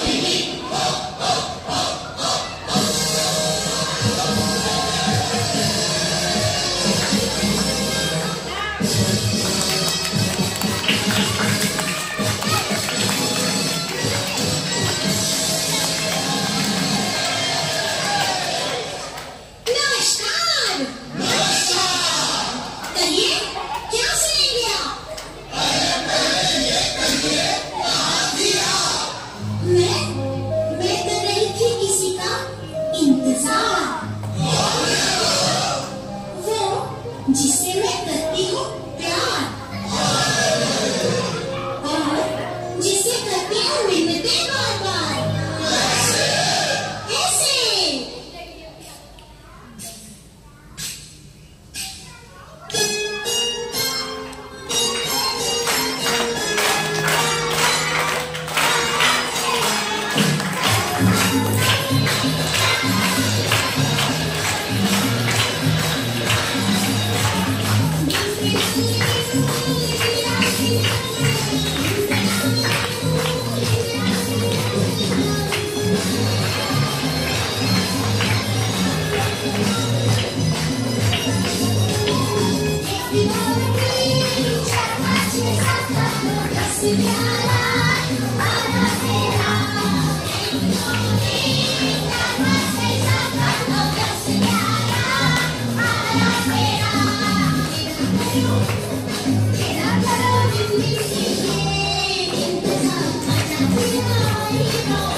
Speak. Signora, ora será. Thank you.